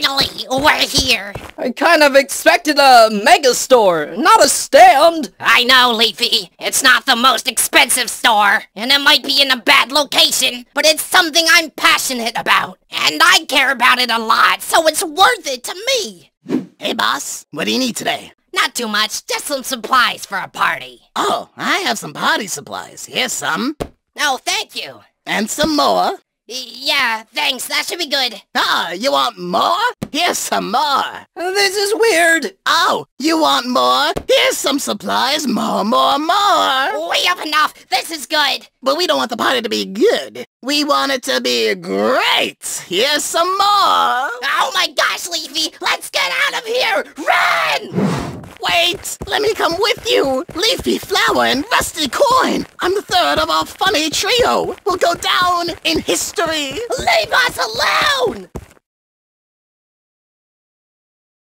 Finally, we're here. I kind of expected a mega store, not a stand. I know, Leafy. It's not the most expensive store, and it might be in a bad location, but it's something I'm passionate about. And I care about it a lot, so it's worth it to me. Hey, boss. What do you need today? Not too much, just some supplies for a party. Oh, I have some party supplies. Here's some. No, thank you. And some more. Y- yeah, thanks, that should be good. Ah, you want more? Here's some more. This is weird. Oh, you want more? Here's some supplies. More, more, more. We have enough, this is good. But we don't want the party to be good. We want it to be great. Here's some more. Oh my gosh, Leafy, let's get out of here! Wait, let me come with you. Leafy Flower and Rusty Coin. I'm the third of our funny trio. We'll go down in history. Leave us alone!